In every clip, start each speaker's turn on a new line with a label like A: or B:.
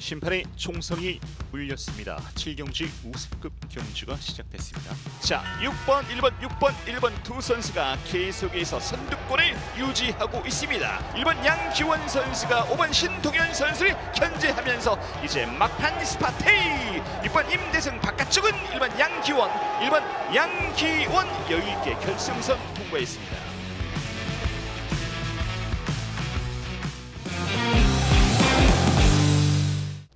A: 심판의 총성이 울렸습니다. 7경기 우승급 경주가 시작됐습니다. 자, 6번, 1번, 6번, 1번 두 선수가 계속해서 선두권을 유지하고 있습니다. 1번 양기원 선수가 5번 신동현 선수를 견제하면서 이제 막판 스파트! 6번 임대승 바깥쪽은 1번 양기원, 1번 양기원 여유있게 결승선 통과했습니다.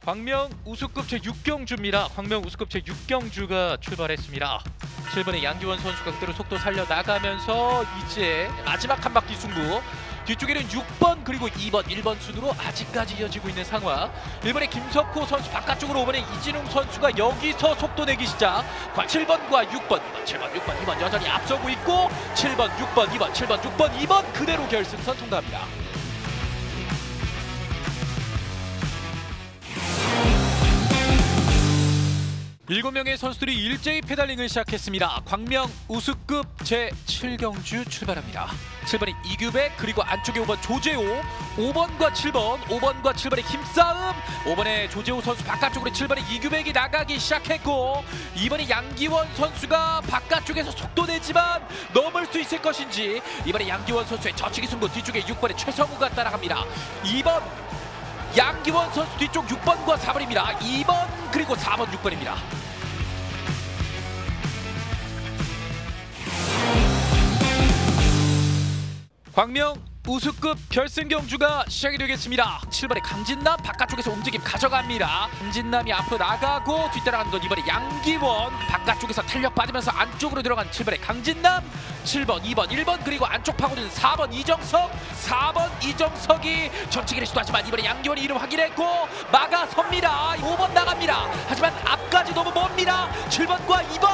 B: 광명 우수급 제6경주입니다. 광명 우수급 제6경주가 출발했습니다. 7번의 양기원 선수가 그대로 속도 살려 나가면서 이제 마지막 한 바퀴 승부. 뒤쪽에는 6번 그리고 2번, 1번 순으로 아직까지 이어지고 있는 상황. 1번의 김석호 선수 바깥쪽으로 5번의 이진웅 선수가 여기서 속도 내기 시작. 7번과 6번, 2번, 7번, 6번, 2번 여전히 앞서고 있고 7번, 6번, 2번, 7번, 6번, 2번 그대로 결승선 통과합니다. 일곱 명의 선수들이 일제히 pedaling을 시작했습니다. 광명 우수급 제 7경주 출발합니다. 7번이 이규백 그리고 안쪽에 5번 조재호 5번과 7번 5번과 7번의 힘싸움 5번의 조재호 선수 바깥쪽으로 7번의 이규백이 나가기 시작했고 2번의 양기원 선수가 바깥쪽에서 속도 내지만 넘을 수 있을 것인지 이번에 양기원 선수의 저치기 승부 뒤쪽에 6번의 최성우가 따라갑니다. 2번 양기원 선수 뒤쪽 6번과 4번입니다. 2번 그리고 4번 6번입니다. 광명 우수급 결승 경주가 시작이 되겠습니다. 7번의 강진남 바깥쪽에서 움직임 가져갑니다. 강진남이 앞으로 나가고 뒤따라가는 건 이번에 양기원 바깥쪽에서 탄력 받으면서 안쪽으로 들어간 7번의 강진남 7번, 2번, 1번 그리고 안쪽 파고드는 4번 이정석 4번 이정석이 전치기를 시도하지만 이번에 양기원이 이름 확인했고 막아섭니다. 5번 나갑니다. 하지만 앞까지 너무 멉니다. 7번과 2번